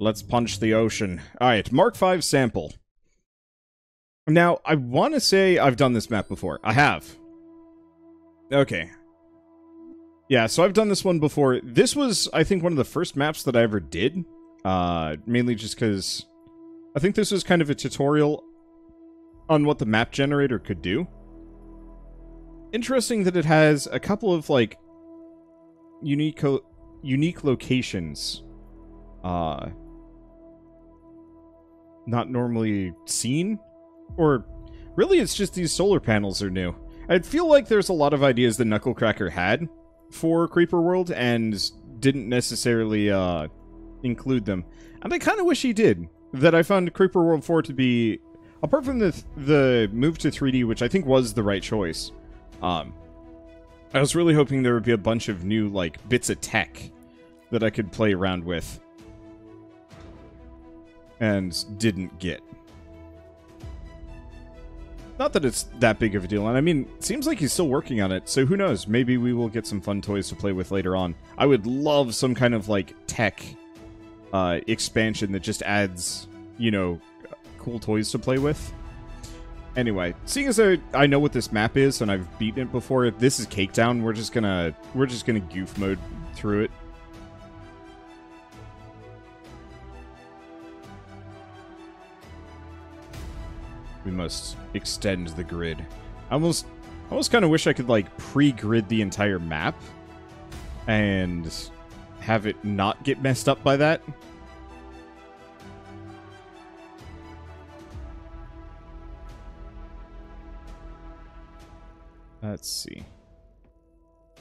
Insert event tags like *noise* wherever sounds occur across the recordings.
Let's punch the ocean. Alright, Mark 5 sample. Now, I want to say I've done this map before. I have. Okay. Yeah, so I've done this one before. This was, I think, one of the first maps that I ever did. Uh, mainly just because I think this was kind of a tutorial on what the map generator could do. Interesting that it has a couple of, like, unique, unique locations. Uh, not normally seen. Or, really, it's just these solar panels are new. I feel like there's a lot of ideas that Knucklecracker had for Creeper World and didn't necessarily uh, include them. And I kind of wish he did. That I found Creeper World 4 to be, apart from the the move to 3D, which I think was the right choice, um, I was really hoping there would be a bunch of new, like, bits of tech that I could play around with. And didn't get. Not that it's that big of a deal, and I mean, it seems like he's still working on it, so who knows, maybe we will get some fun toys to play with later on. I would love some kind of, like, tech uh, expansion that just adds, you know, cool toys to play with. Anyway, seeing as I, I know what this map is and I've beaten it before, if this is Cake Down. We're just gonna we're just gonna goof mode through it. We must extend the grid. I almost I almost kind of wish I could like pre-grid the entire map and have it not get messed up by that. Let's see.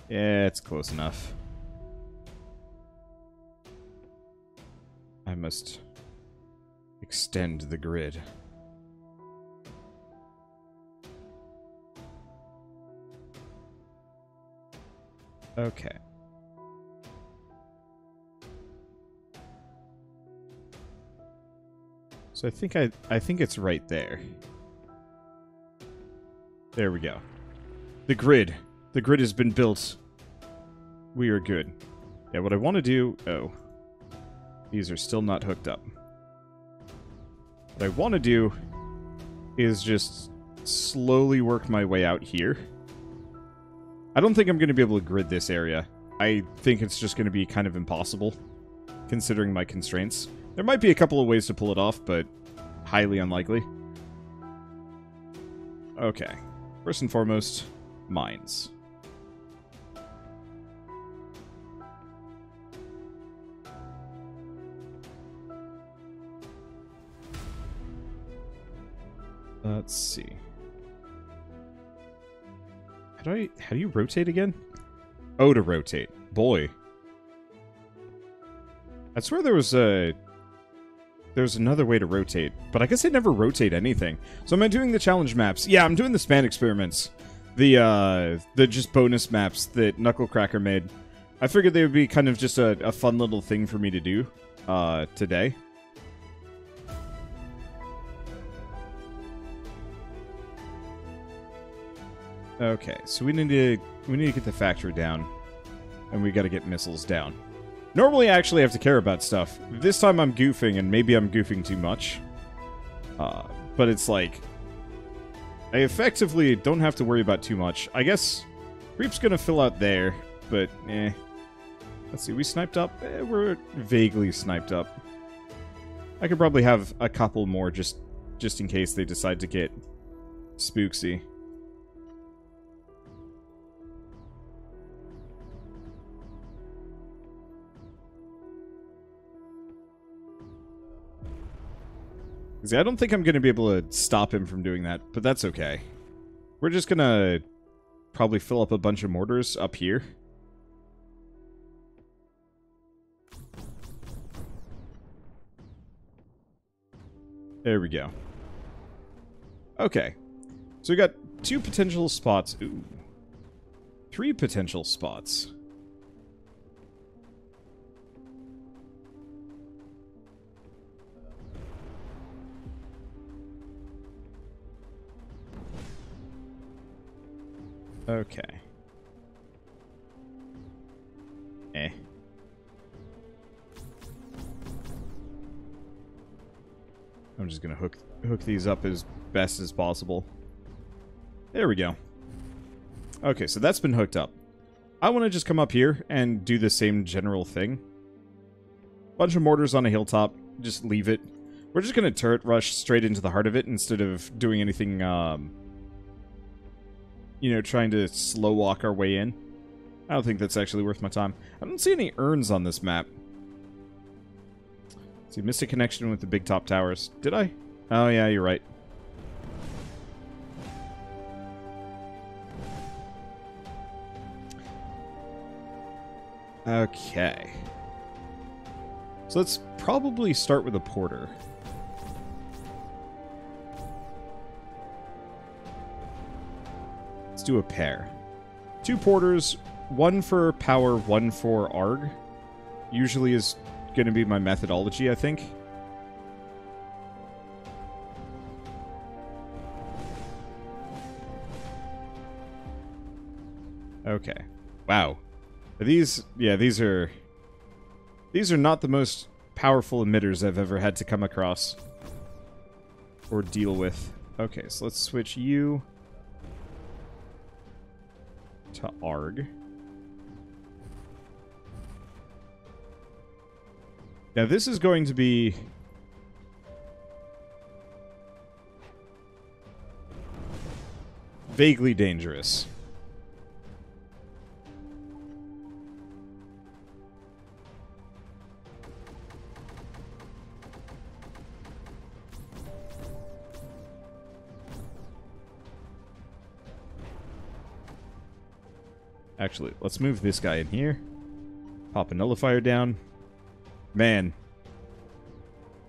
Yeah, it's close enough. I must extend the grid. Okay. So I think I I think it's right there. There we go. The grid. The grid has been built. We are good. Yeah, what I want to do... Oh. These are still not hooked up. What I want to do is just slowly work my way out here. I don't think I'm going to be able to grid this area. I think it's just going to be kind of impossible, considering my constraints. There might be a couple of ways to pull it off, but highly unlikely. Okay. First and foremost, mines. Let's see. How do I how do you rotate again? Oh to rotate. Boy. I swear there was a there's another way to rotate, but I guess I never rotate anything. So am I doing the challenge maps? Yeah, I'm doing the span experiments the uh, the just bonus maps that Knucklecracker made. I figured they would be kind of just a, a fun little thing for me to do uh, today. Okay, so we need to we need to get the factory down, and we got to get missiles down. Normally, I actually have to care about stuff. This time, I'm goofing, and maybe I'm goofing too much. Uh, but it's like I effectively don't have to worry about too much. I guess Creep's gonna fill out there, but eh. Let's see, we sniped up? Eh, we're vaguely sniped up. I could probably have a couple more just just in case they decide to get spooksy. See, I don't think I'm going to be able to stop him from doing that, but that's okay. We're just going to probably fill up a bunch of mortars up here. There we go. Okay. So we got two potential spots. Ooh. Three potential spots. Okay. Eh. I'm just gonna hook hook these up as best as possible. There we go. Okay, so that's been hooked up. I want to just come up here and do the same general thing. Bunch of mortars on a hilltop. Just leave it. We're just to turret rush straight into the heart of it instead of doing anything, um, you know, trying to slow walk our way in. I don't think that's actually worth my time. I don't see any urns on this map. See, missed a connection with the big top towers. Did I? Oh, yeah, you're right. Okay. So let's probably start with a porter. Do a pair. Two porters, one for power, one for ARG. Usually is going to be my methodology, I think. Okay. Wow. These, yeah, these are... These are not the most powerful emitters I've ever had to come across. Or deal with. Okay, so let's switch you... to ARG. Now this is going to be... vaguely dangerous. Actually, let's move this guy in here. Pop a nullifier down. Man.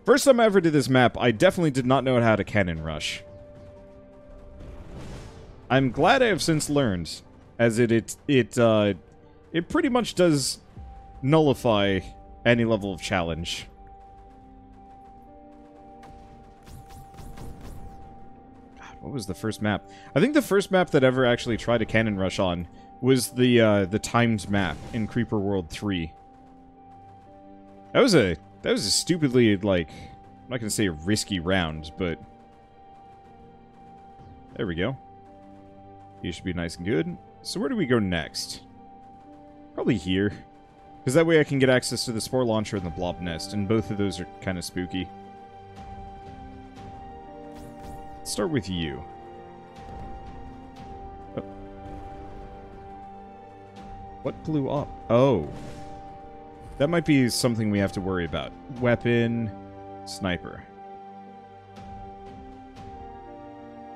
First time I ever did this map, I definitely did not know how to cannon rush. I'm glad I have since learned, as it it it uh it pretty much does nullify any level of challenge. God, what was the first map? I think the first map that ever actually tried a cannon rush on was the uh, the timed map in Creeper World 3. That was a that was a stupidly like I'm not gonna say a risky round, but there we go. You should be nice and good. So where do we go next? Probably here. Because that way I can get access to the Spore Launcher and the Blob Nest, and both of those are kind of spooky. Start with you. What blew up? Oh. That might be something we have to worry about. Weapon, sniper.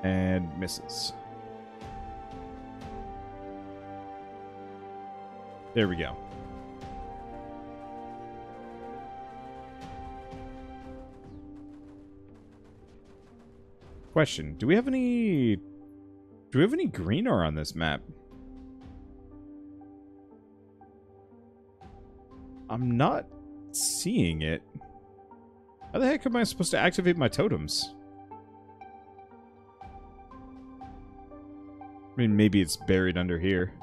And misses. There we go. Question, do we have any... Do we have any green ore on this map? I'm not seeing it. How the heck am I supposed to activate my totems? I mean, maybe it's buried under here.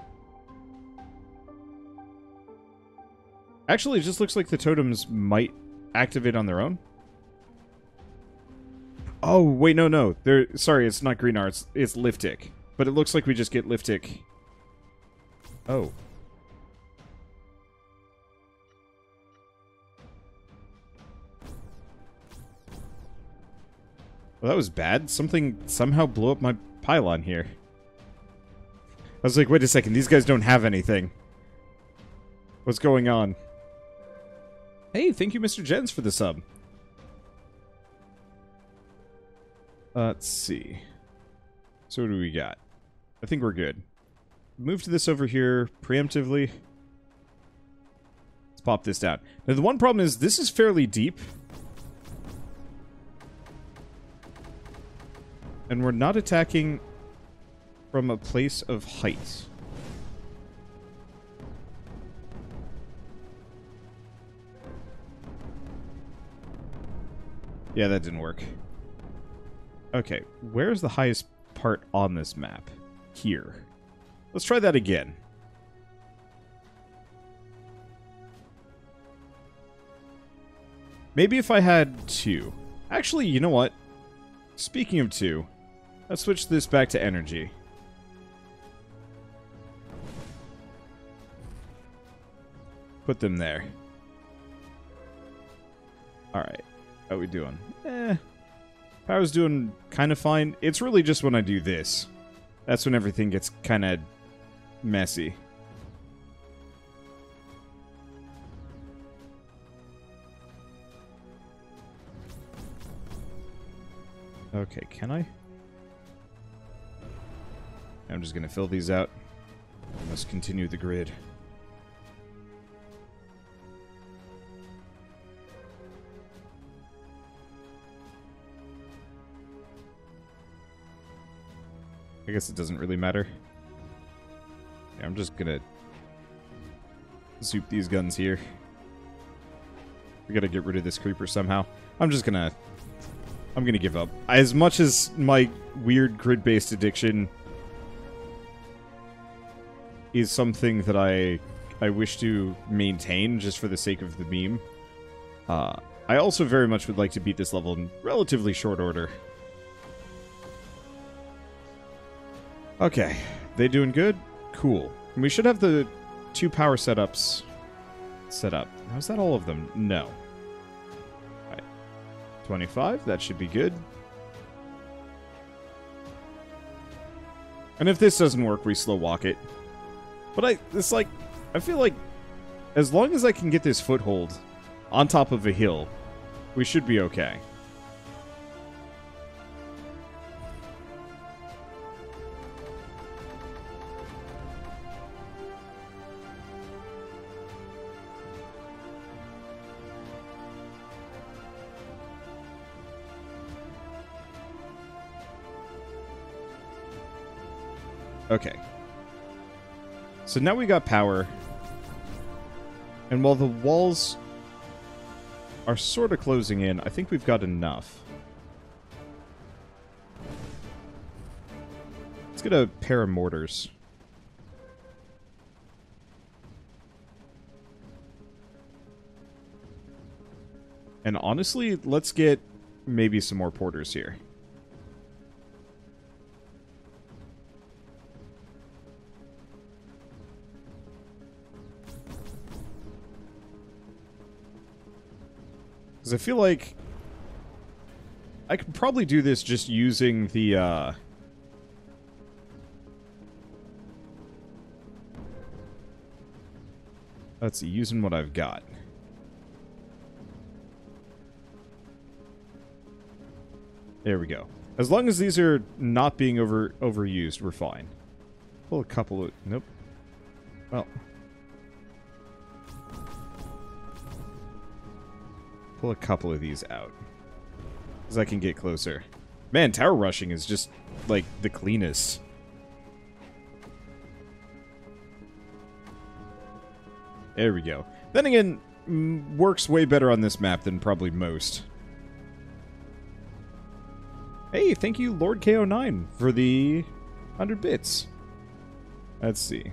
Actually, it just looks like the totems might activate on their own. Oh, wait, no, no. They're, sorry, it's not green arts. It's Liftic. But it looks like we just get Liftic. Oh. Well, that was bad. Something somehow blew up my pylon here. I was like, wait a second, these guys don't have anything. What's going on? Hey, thank you, Mr. Jens, for the sub. let's see. So what do we got? I think we're good. Move to this over here preemptively. Let's pop this down. Now, the one problem is this is fairly deep. And we're not attacking from a place of height. Yeah, that didn't work. Okay, where's the highest part on this map? Here. Let's try that again. Maybe if I had two. Actually, you know what? Speaking of two, let's switch this back to energy. Put them there. Alright. How we doing? Eh. Power's doing kind of fine. It's really just when I do this. That's when everything gets kind of messy. Okay, can I? I'm just going to fill these out. I must continue the grid. I guess it doesn't really matter. Yeah, I'm just gonna zoop these guns here. We gotta get rid of this creeper somehow. I'm just gonna... I'm gonna give up. As much as my weird grid-based addiction is something that I I wish to maintain just for the sake of the meme, uh, I also very much would like to beat this level in relatively short order. Okay, they doing good? Cool. We should have the two power setups set up. How's that all of them? No. Right. 25, that should be good. And if this doesn't work, we slow walk it. But I, it's like, I feel like as long as I can get this foothold on top of a hill, we should be okay. Okay. So now we got power. And while the walls are sort of closing in, I think we've got enough. Let's get a pair of mortars. And honestly, let's get maybe some more porters here. Because I feel like I could probably do this just using the, uh... Let's see, using what I've got. There we go. As long as these are not being over overused, we're fine. Pull a couple of... Nope. Well... Pull a couple of these out. Because I can get closer. Man, tower rushing is just, like, the cleanest. There we go. Then again, works way better on this map than probably most. Hey, thank you, Lord KO9, for the 100 bits. Let's see.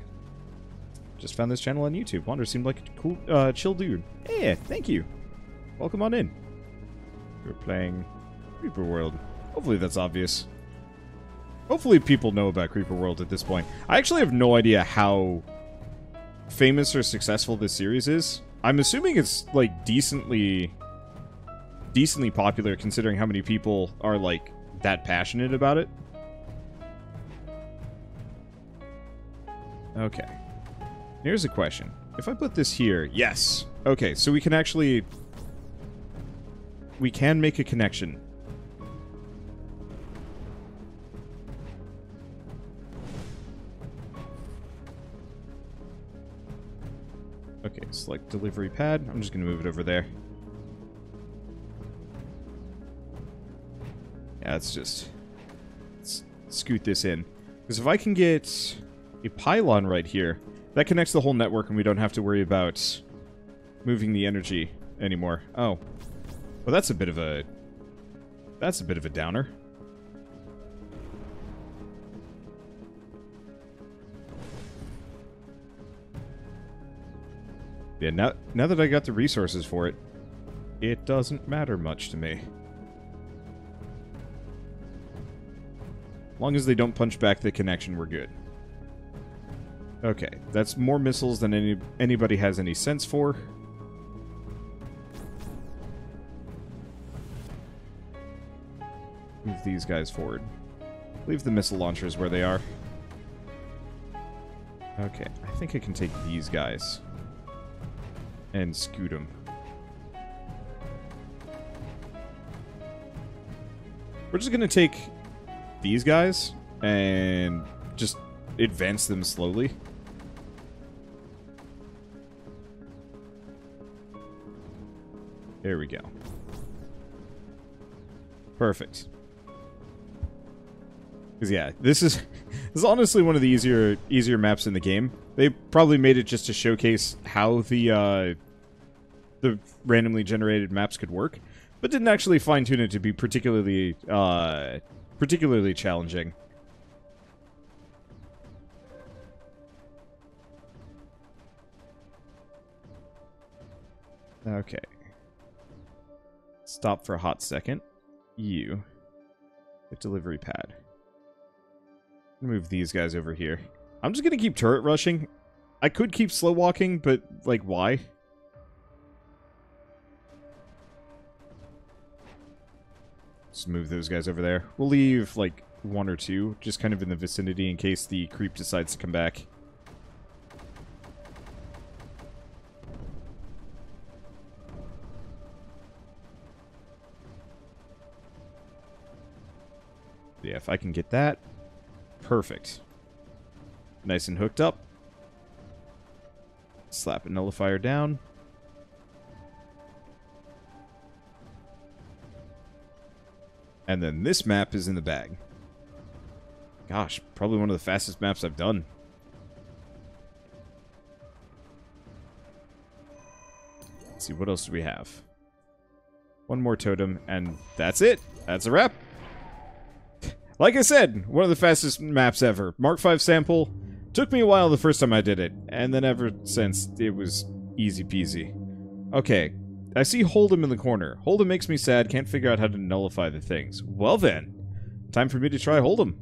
Just found this channel on YouTube. Wander seemed like a cool, uh, chill dude. Yeah, thank you. Welcome on in. We're playing Creeper World. Hopefully that's obvious. Hopefully people know about Creeper World at this point. I actually have no idea how famous or successful this series is. I'm assuming it's, like, decently... decently popular considering how many people are, like, that passionate about it. Okay. Here's a question. If I put this here... Yes! Okay, so we can actually we can make a connection. Okay, select delivery pad. I'm just going to move it over there. Yeah, let's just let's scoot this in. Because if I can get a pylon right here, that connects the whole network and we don't have to worry about moving the energy anymore. Oh, well, that's a bit of a... That's a bit of a downer. Yeah, now, now that I got the resources for it, it doesn't matter much to me. Long as they don't punch back the connection, we're good. Okay, that's more missiles than any anybody has any sense for. These guys forward. Leave the missile launchers where they are. Okay, I think I can take these guys. And scoot them. We're just gonna take these guys and just advance them slowly. There we go. Perfect. Because yeah, this is *laughs* this is honestly one of the easier easier maps in the game. They probably made it just to showcase how the uh, the randomly generated maps could work, but didn't actually fine tune it to be particularly uh, particularly challenging. Okay. Stop for a hot second. You. Get delivery pad. Move these guys over here. I'm just gonna keep turret rushing. I could keep slow walking, but, like, why? Just move those guys over there. We'll leave, like, one or two, just kind of in the vicinity in case the creep decides to come back. Yeah, if I can get that, perfect. Nice and hooked up. Slap a nullifier down. And then this map is in the bag. Gosh, probably one of the fastest maps I've done. Let's see, what else do we have? One more totem, and that's it. That's a wrap. Like I said, one of the fastest maps ever. Mark 5 sample. Took me a while the first time I did it, and then ever since, it was easy peasy. Okay, I see Hold'em in the corner. Hold'em makes me sad, can't figure out how to nullify the things. Well then, time for me to try Hold'em.